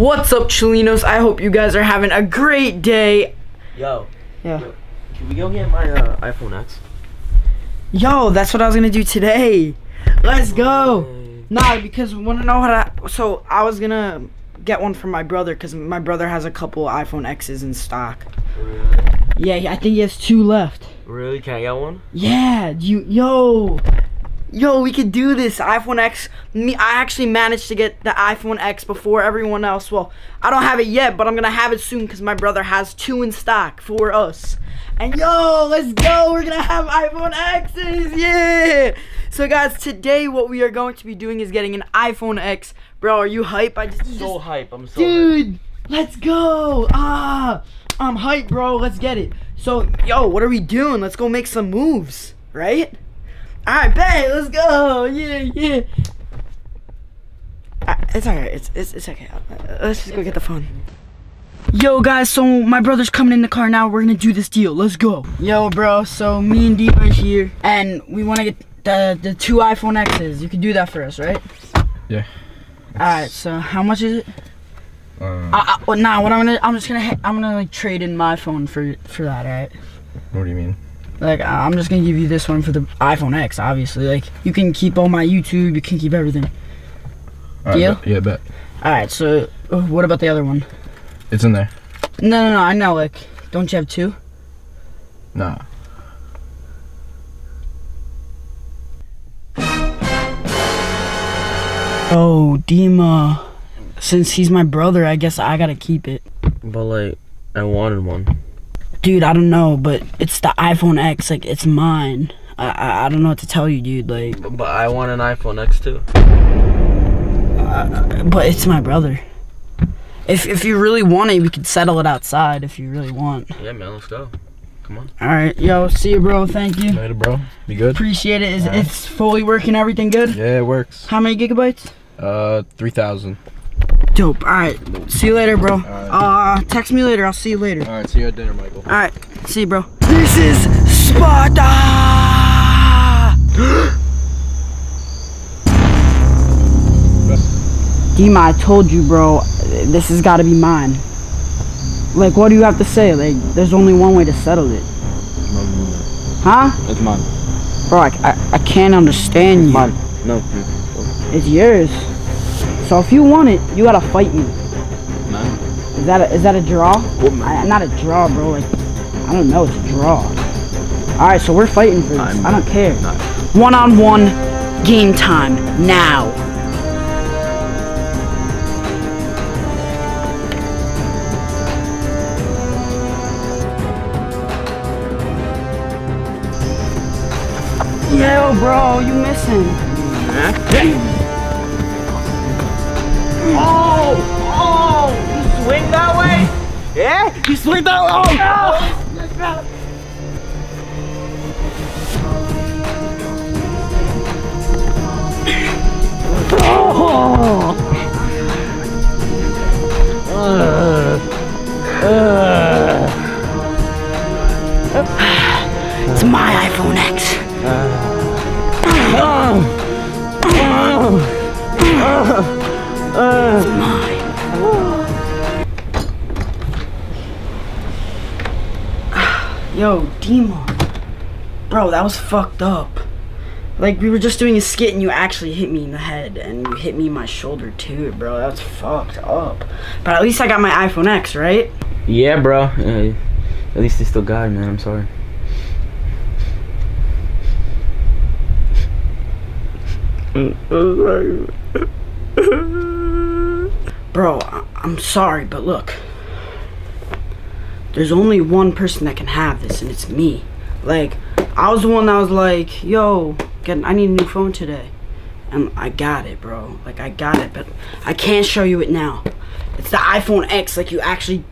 What's up, Chillinos? I hope you guys are having a great day. Yo. Yeah. Yo, Can we go get my uh, iPhone X? Yo, that's what I was gonna do today. Let's go. Hey. Nah, because we wanna know how to. So I was gonna get one for my brother because my brother has a couple iPhone X's in stock. Really? Yeah, I think he has two left. Really? Can I get one? Yeah, you yo, yo, we could do this. iPhone X. Me, I actually managed to get the iPhone X before everyone else. Well, I don't have it yet, but I'm gonna have it soon because my brother has two in stock for us. And yo, let's go. We're gonna have iPhone X's. Yeah. So guys, today what we are going to be doing is getting an iPhone X. Bro, are you hype? I just, So just hype. I'm so hype. Dude, let's go. Ah, I'm hyped, bro. Let's get it. So, yo, what are we doing? Let's go make some moves, right? All right, bet. Let's go. Yeah, yeah. It's alright. It's, it's it's okay. Uh, let's just go get the phone. Yo, guys. So my brother's coming in the car now. We're gonna do this deal. Let's go. Yo, bro. So me and Dima are here, and we want to get the the two iPhone X's. You can do that for us, right? Yeah. All right. So how much is it? Um, I, I, well, nah, what I'm gonna, I'm just gonna, I'm gonna like trade in my phone for for that, alright? what do you mean? Like, I- I'm just gonna give you this one for the iPhone X, obviously. Like, you can keep all my YouTube, you can keep everything. Alright, Deal? bet- yeah, bet. Alright, so uh, what about the other one? It's in there. No, no, no, I know. Like, don't you have two? Nah. Oh, Dima. Since he's my brother, I guess I gotta keep it. But like, I wanted one. Dude, I don't know, but it's the iPhone X. Like, it's mine. I, I, I don't know what to tell you, dude. Like, But, but I want an iPhone X too. but it's my brother. If if you really want it, we could settle it outside. If you really want. Yeah, man. Let's go. Come on. All right, yo, see you, bro. Thank you. Later, bro. You good? Appreciate it. Is Alright. it's fully working? Everything good? Yeah, it works. How many gigabytes? Uh, 3,000. Dope. All right. See you later, bro. Alright. Uh, text me later. I'll see you later. Alright, see you at dinner, Michael. All right. See you, bro. This is Sparta. Dima, I told you, bro. This has got to be mine. Like, what do you have to say? Like, there's only one way to settle it. Huh? It's mine. Bro, I, I, I can't understand you. Mine. No. It's yours. So if you want it, you gotta fight me. Nine. Is that a, is that a draw? What. I, not a draw, bro. Like, I don't know. It's a draw. All right, so we're fighting for this. I'm- I don't care. Nine. One on one, game time now. Yo, bro, you missing? Oh! Oh! You swing that way? Yeah? You swing that way? Oh! It's Yo, Dima. Bro, that was fucked up. Like, we were just doing a skit and you actually hit me in the head and you hit me in my shoulder too, bro. That's fucked up. But at least I got my iPhone X, right? Yeah, bro. Uh, at least they still got it, man. I'm sorry. Bro, I- I'm sorry, but look. There's only one person that can have this, and it's me. Like, I was the one that was like, yo, get, I need a new phone today. And I got it, bro. Like, I got it, but I can't show you it now. It's the iPhone X. Like, you actually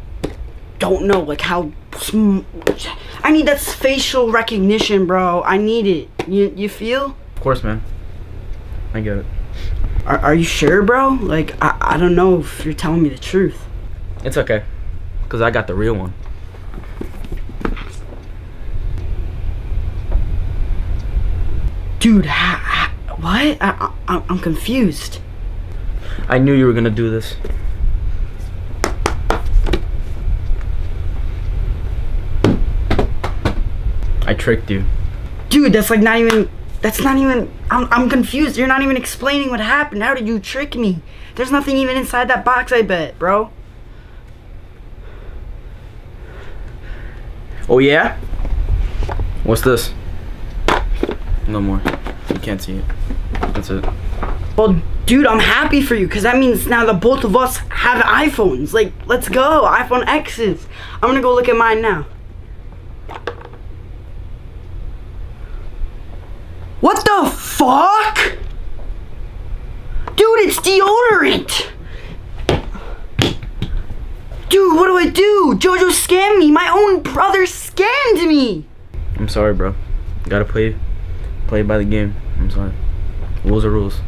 don't know, like, how. I need that facial recognition, bro. I need it. You, you feel? Of course, man. I get it. Are, are you sure, bro? Like, I, I don't know if you're telling me the truth. It's okay. Because I got the real one. Dude, ha, ha, what? I, I, I'm confused. I knew you were gonna do this. I tricked you. Dude, that's like not even, that's not even, I'm, I'm confused. You're not even explaining what happened. How did you trick me? There's nothing even inside that box, I bet, bro. Oh yeah? What's this? No more. You can't see it. That's it. Well, dude, I'm happy for you because that means now that both of us have iPhones. Like, let's go. iPhone X's. I'm gonna go look at mine now. What the fuck? Dude, it's deodorant. Dude, what do I do? Jojo scammed me. My own brother scammed me. I'm sorry, bro. gotta play play by the game. I'm sorry. Rules are rules.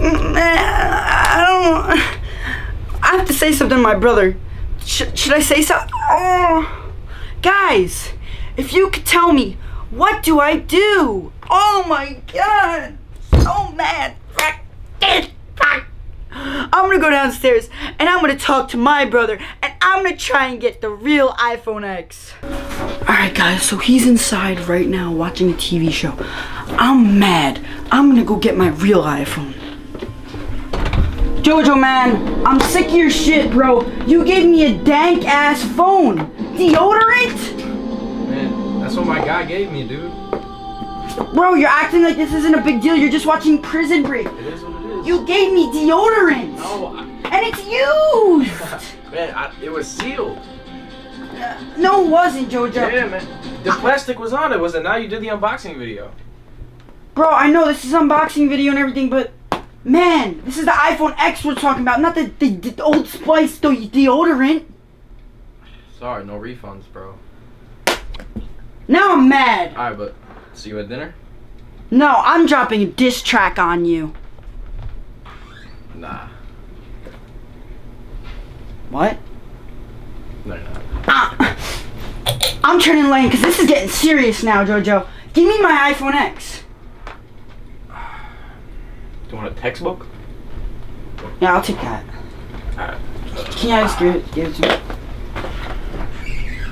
I don't. I have to say something to my brother. Sh- should I say something? Oh. Guys, if you could tell me, what do I do? Oh my god. So mad. I'm gonna go downstairs and I'm gonna talk to my brother I'm gonna try and get the real iPhone X. Alright guys, so he's inside right now watching a TV show. I'm mad. I'm gonna go get my real iPhone. Jojo man, I'm sick of your shit, bro. You gave me a dank ass phone. Deodorant? Man, that's what my guy gave me, dude. Bro, you're acting like this isn't a big deal. You're just watching Prison Break. It is what it is. You gave me deodorant. No, I, And it's used. man, I, it was sealed. Uh, no, it wasn't, Jojo. Yeah, man. The plastic was on it, was it? Now you did the unboxing video. Bro, I know this is unboxing video and everything, but man, this is the iPhone X we're talking about, not the, the, the old Spice the deodorant. Sorry, no refunds, bro. Now I'm mad. Alright, but see you at dinner? No, I'm dropping a diss track on you. Nah. What? No, no. Ah, I'm turning lane because this is getting serious now, Jojo. Give me my iPhone X. Do you want a textbook? Yeah, I'll take that. Alright. Can you just give it, give it to me?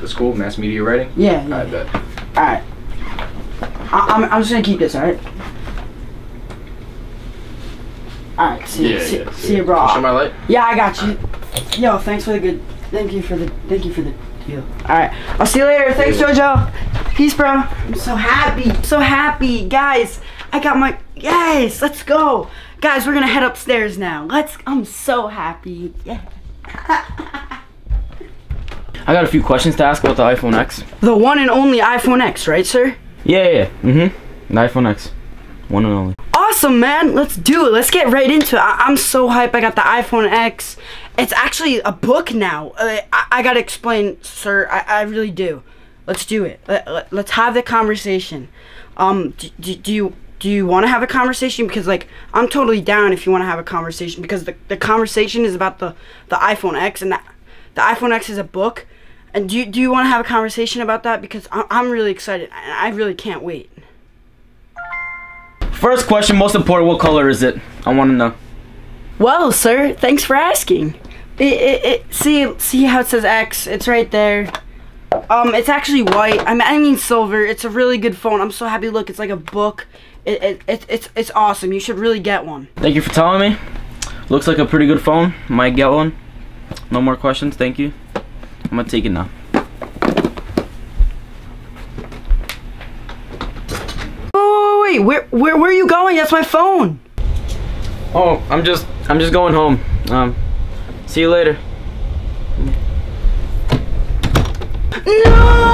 The school, mass media writing? Yeah, yeah. I bet. Alright. I'm, I'm just gonna keep this, alright? Alright, see, see, see you, bro. Show my light? Yeah, I got you. Yo, thanks for the good. Thank you for the. Thank you for the deal. All right, I'll see you later. Thanks, JoJo. Peace, bro. I'm so happy. So happy, guys. I got my. Yes, let's go, guys. We're gonna head upstairs now. Let's. I'm so happy. Yeah. I got a few questions to ask about the iPhone X. The one and only iPhone X, right, sir? Yeah, yeah, yeah. Mm-hmm. The iPhone X. One and only. Awesome, man. Let's do it. Let's get right into it. I- I'm so hyped. I got the iPhone X. It's actually a book now. Uh, I, I gotta explain, sir. I, I really do. Let's do it. Let, let, let's have the conversation. Um, do, do, you do you want to have a conversation? Because like I'm totally down if you want to have a conversation. Because the, the conversation is about the the iPhone X and that the iPhone X is a book. And do you, do you want to have a conversation about that? Because I, I'm really excited. I really can't wait. First question, most important, what color is it? I want to know. Well, sir, thanks for asking. It, it, it, see, see how it says X? It's right there. Um, it's actually white. I mean, I mean silver. It's a really good phone. I'm so happy. Look, it's like a book. It, it, it, it's, it's awesome. You should really get one. Thank you for telling me. Looks like a pretty good phone. Might get one. No more questions. Thank you. I'm gonna take it now. Wait, wait. Where, where, where are you going? That's my phone. Oh, I'm just, I'm just going home. Um, see you later. No!